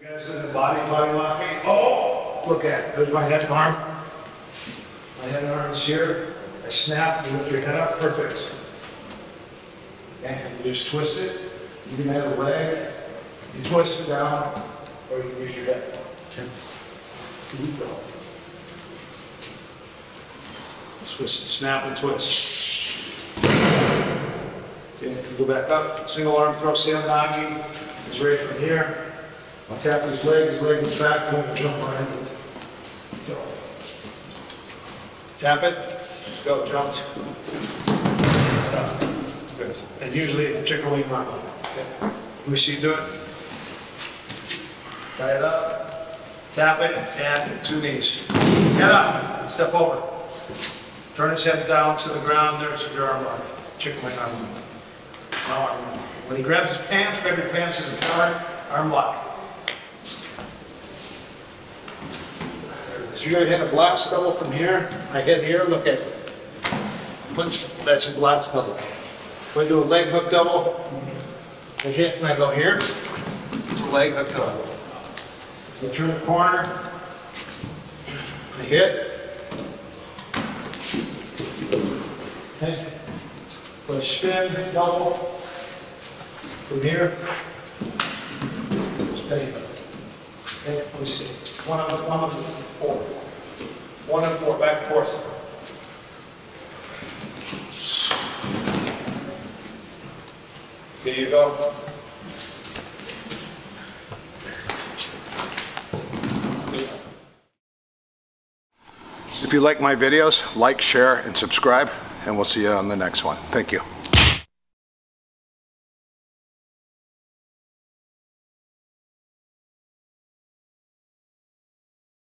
You guys in the body, body locking? Oh, look at it. There's my head and arm. My head and arm is here. I snap, you lift your head up, perfect. And you just twist it. You can have a leg. You twist it down, or you can use your head. Here we go. Twist it, snap and twist. Okay, go back up, single arm throw, Seoinage is right from here. I'll tap his leg, his leg goes back, I'm gonna jump on it. Go. Tap it, go, jumped. Good. And usually a chicken wing run. Okay. Let me see you do it. Tie it up, tap it, and two knees. Get up, step over. Turn his head down to the ground, there's your arm lock. Chicken wing arm lock. Now, arm. When he grabs his pants, grab your pants as a cover, arm lock. You're gonna hit a block snuggle from here, I hit here, look at it. That's a block snuggle. When I do a leg hook double, I hit and I go here, it's a leg hook double. You turn the corner, I hit. Okay. Put a spin, double, from here. Spin. Let me see. One of, one of four. One of four, back and forth. There you go. If you like my videos, like, share, and subscribe, and we'll see you on the next one. Thank you.